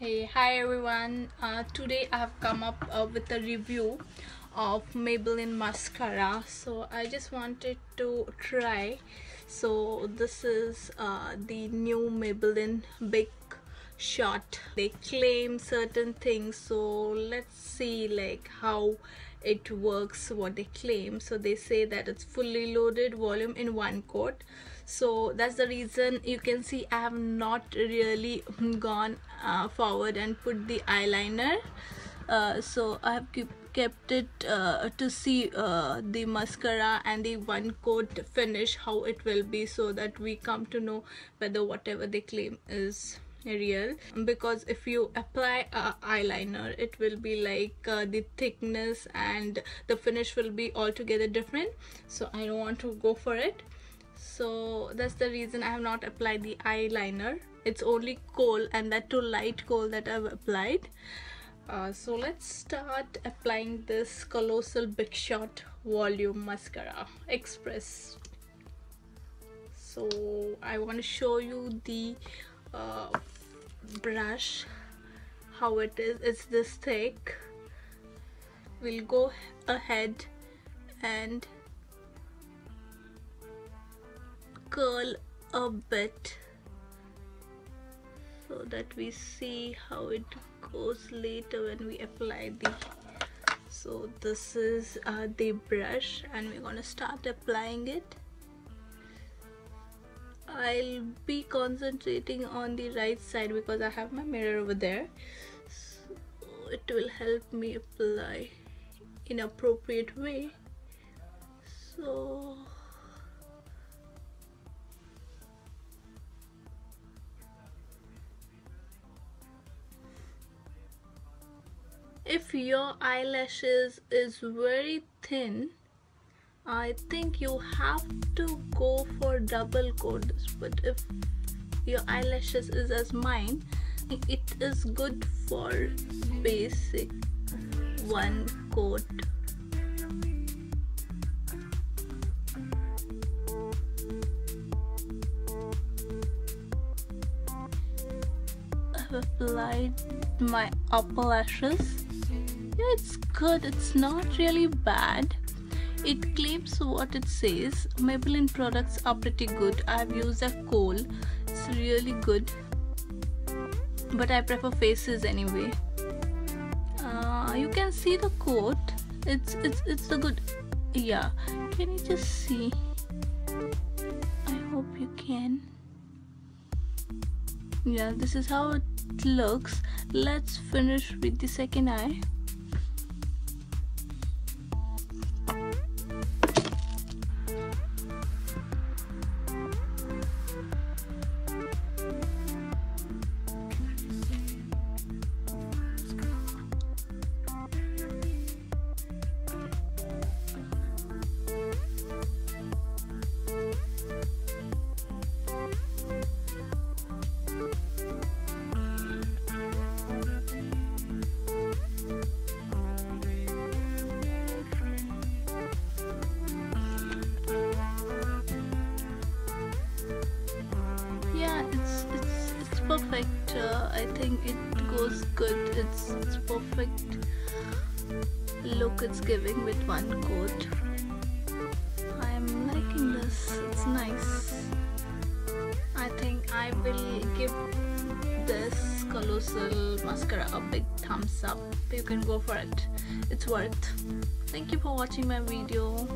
Hey, hi everyone. Uh, today I have come up uh, with a review of Maybelline mascara. So I just wanted to try. So this is uh, the new Maybelline Big Shot. They claim certain things. So let's see like how it works what they claim so they say that it's fully loaded volume in one coat so that's the reason you can see I have not really gone uh, forward and put the eyeliner. Uh, so I have keep, kept it uh, to see uh, the mascara and the one coat finish how it will be so that we come to know whether whatever they claim is real. Because if you apply a eyeliner it will be like uh, the thickness and the finish will be altogether different. So I don't want to go for it so that's the reason I have not applied the eyeliner. It's only kohl and that too light kohl that I've applied. Uh, so let's start applying this colossal big shot volume mascara express. So I want to show you the uh, brush how it is. It's this thick. We'll go ahead and curl a bit so that we see how it goes later when we apply the so this is uh, the brush and we're gonna start applying it. I'll be concentrating on the right side because I have my mirror over there. So it will help me apply in appropriate way. So if your eyelashes is very thin I think you have to go for double coats. But if your eyelashes is as mine it is good for basic one coat. Applied my upper lashes it's good it's not really bad. It claims what it says. Maybelline products are pretty good. I've used a kohl it's really good. But I prefer faces anyway. Uh, you can see the coat. It's it's it's a good. Yeah. Can you just see? I hope you can. Yeah this is how it looks. Let's finish with the second eye perfect uh, I think it goes good. It's, it's perfect. Look it's giving with one coat I'm liking this. It's nice. I think I will give this colossal mascara a big thumbs up. You can go for it. It's worth. Thank you for watching my video